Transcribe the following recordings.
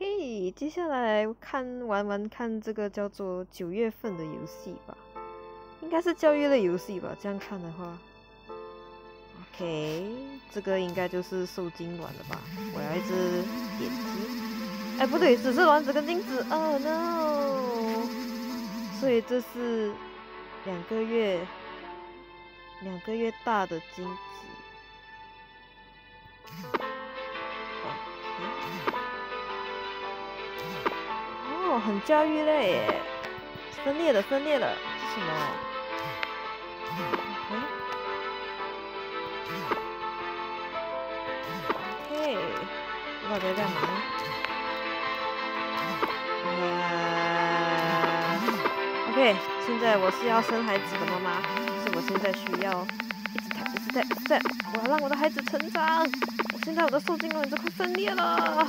OK，接下来看玩玩看这个叫做九月份的游戏吧，应该是教育类游戏吧？这样看的话，OK，这个应该就是受精卵了吧？我要一只点击，哎，不对，只是卵子跟精子，Oh no！所以这是两个月，两个月大的精子。很教育类耶，分裂了，分裂了，什么？OK，不知道在干嘛。啊，OK，现在我是要生孩子的妈妈，是我现在需要一直在，一直在，在，我要让我的孩子成长。我现在我的受精卵都快分裂了，啊，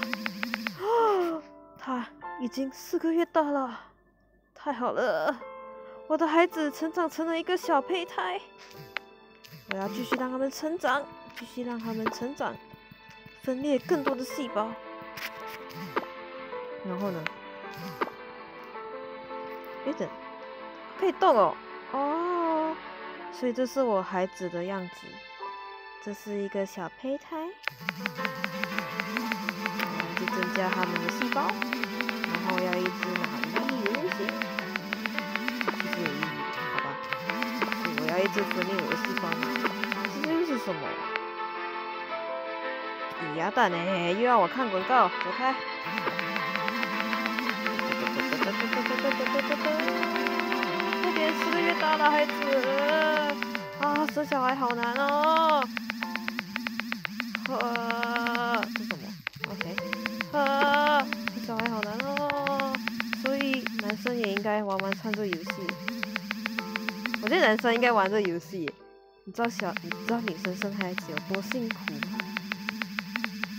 他。已经四个月大了，太好了！我的孩子成长成了一个小胚胎，我要继续让他们成长，继续让他们成长，分裂更多的细胞。然后呢？别等，可以动哦！哦，所以这是我孩子的样子，这是一个小胚胎，就增加他们的细胞。然后要一只哪里有意义？其实有意义，好吧？我要一只分裂我的细胞这又是什么？鸭蛋呢？又要我看广告？走开！快点，四个月大的孩子啊，生小孩好难哦。啊，应该玩玩创作游戏，我觉得男生应该玩这游戏。你知道小，你知道女生生孩子有多辛苦吗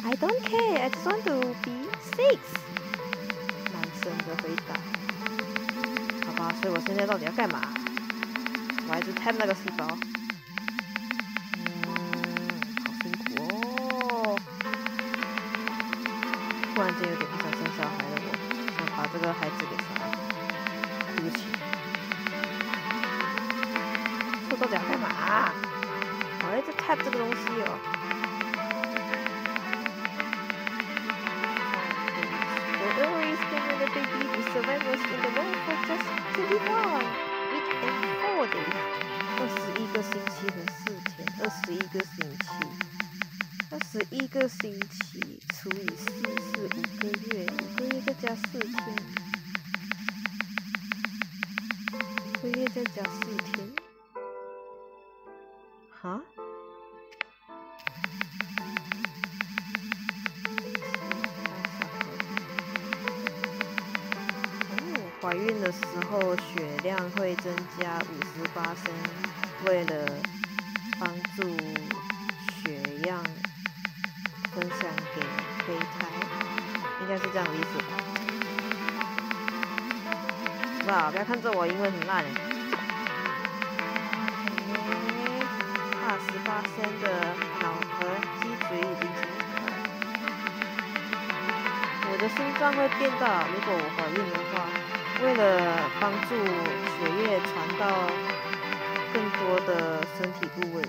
？I don't care, I just want to be six。男生的回答。好吧，所以我现在到底要干嘛？我还是拆那个细胞。嗯，好辛苦哦。突然间有点不想生小孩了，我想把这个孩子给杀了到底要干嘛？我一直 tap 这个东西哦。The earliest thing when the baby will survive was in the womb for just twenty-one week and four days。二十一个星期和四天，二十一个星期，二十一个星期除以四是五个月，五个月再加四天。个月再加四天，怀孕的时候血量会增加五十八升，为了帮助血样分享给胚胎，应该是这样的意思吧？不要看着我，英文很烂。二十八升的脑和脊髓已经形成了。我的心脏会变大，如果我怀孕的话。为了帮助血液传到更多的身体部位。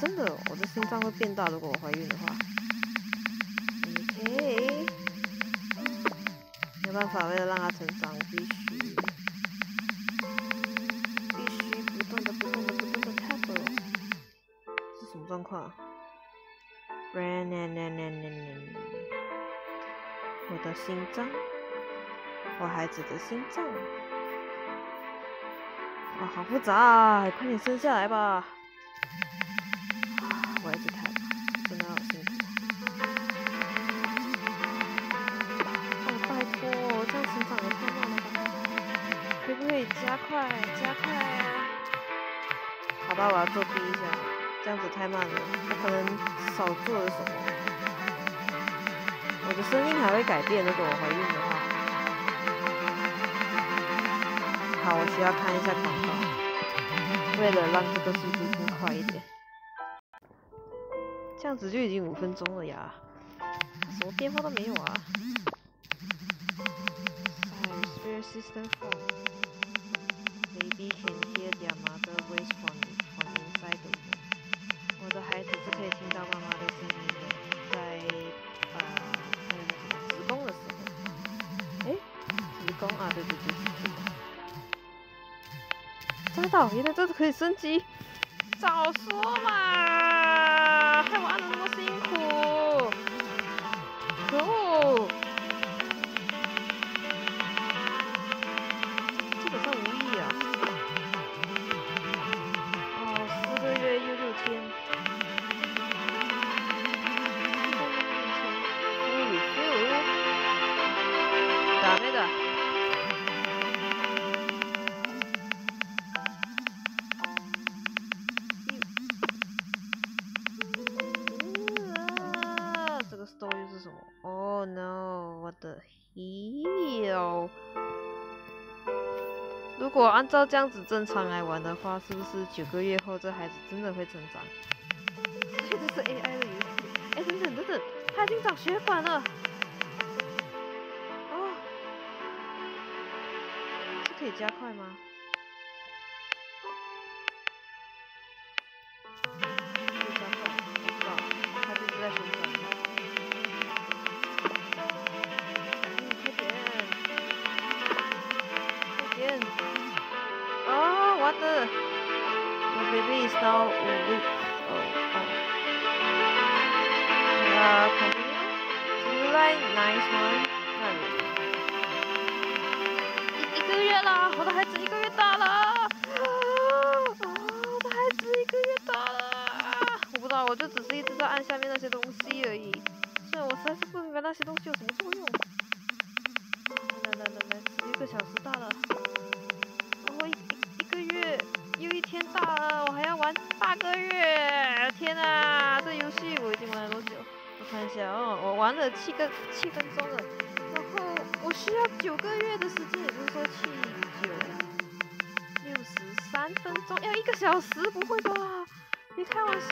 真的我的心脏会变大如果我怀孕的话，OK，没办法为了让它成长必须必须不断的不断的不断的跳是什么状况啊 bananananananana 我的心脏我孩子的心脏，哇，好复杂啊，快点生下来吧！我孩子太真的好辛苦。哦，拜托，这样生长也太慢了吧？可不可以加快，加快啊？好吧，我要作弊一下。这样子太慢了，我可能少做了什么。我的声音还会改变，如果我怀孕的话。好我需要看一下广告为了让这个速度更快一点。这样子就已经五分钟了呀什么变化都没有啊。System baby can hear their mother voice from me 到，原来这是可以升级。早说嘛，照这样子正常来玩的话，是不是九个月后这孩子真的会成长？确实是 AI 的游戏。哎，等等等等，他已经长血管了。哦，这可以加快吗？我的，Your baby is now weak. Oh, oh. Uh, continue. Do you like nice one? 那一一个月啦，我的孩子一个月大了。啊，我的孩子一个月大了。我不知道，我就只是一直在按下面那些东西而已。虽然我实在是不明白那些东西有什么作用。来来来来，十一个小时大了。七个七分钟了。然后我需要九个月的时间，也就是说七九六十三分钟，要一个小时，不会吧？别开玩笑！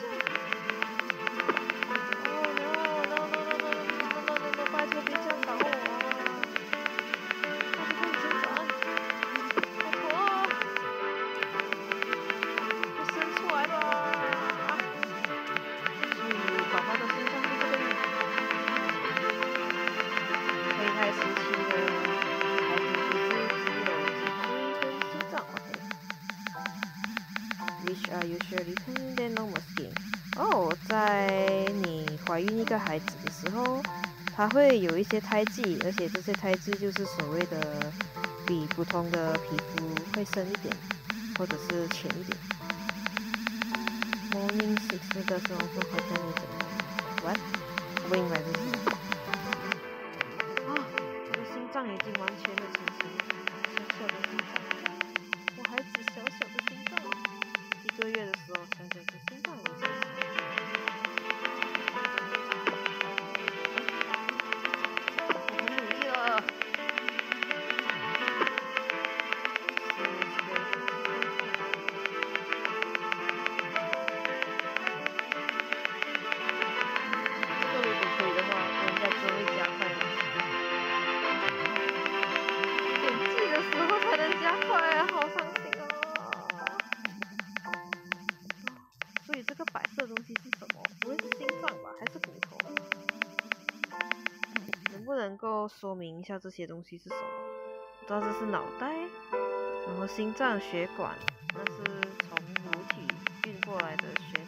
它会有一些胎记，而且这些胎记就是所谓的比普通的皮肤会深一点，或者是浅一点。Morning six 那个时候是会在那种，what？我不明白这是能够说明一下这些东西是什么？我知道这是脑袋，然后心脏、血管，那是从母体运过来的血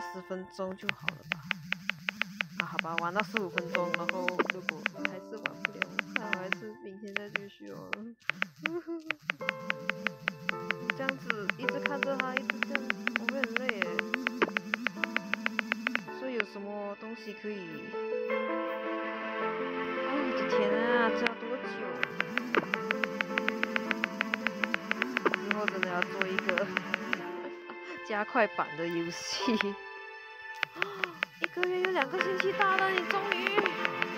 十分钟就好了吧？啊，好吧，玩到十五分钟，然后如果还是玩不了，那我还是明天再继续哦。这样子一直看着他，一直这样，我会很累诶。所以有什么东西可以？哦，我的天啊，这要多久？之后真的要做一个 加快版的游戏。一个月有两个星期大了，你终于。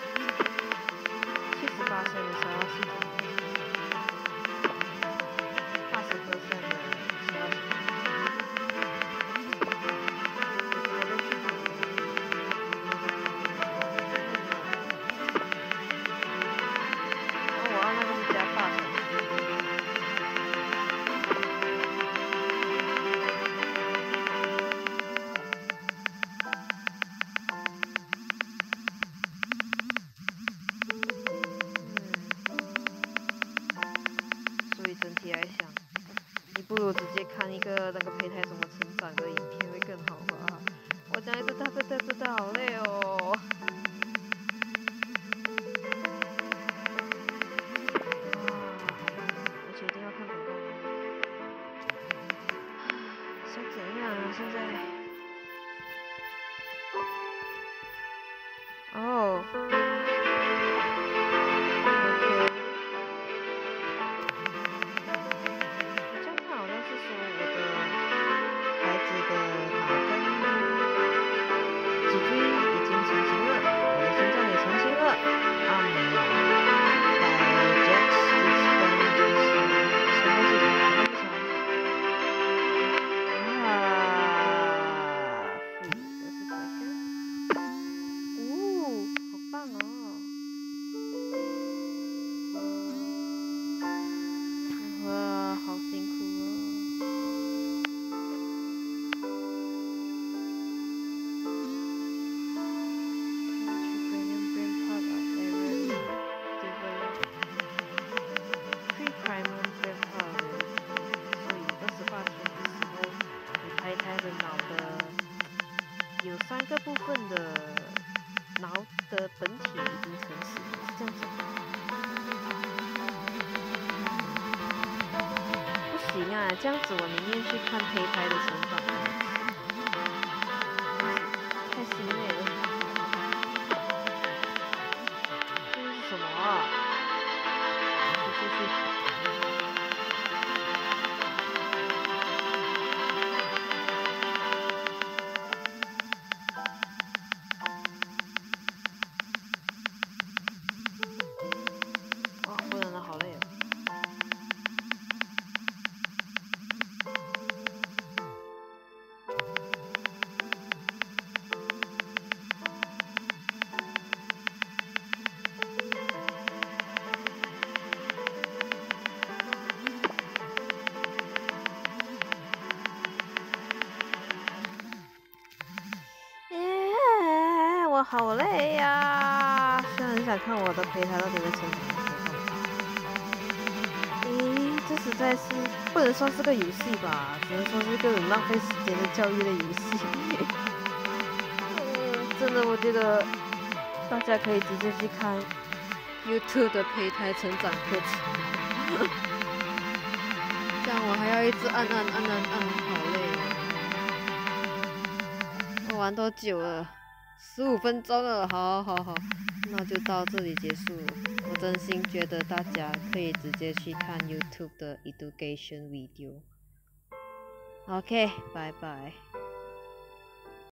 七十八线的消化想怎样啊？现在？我宁愿去看胚胎的成长。好累呀！虽然很想看我的胚胎到底会成什么咦，这实在是不能算是个游戏吧，只能说是个很浪费时间的教育的游戏。嗯，真的，我觉得大家可以直接去看 YouTube 的胚胎成长课程。这样我还要一直按按按按按，好累。我玩多久了？十五分钟了，好，好，好，那就到这里结束。我真心觉得大家可以直接去看 YouTube 的 education video。OK，拜拜。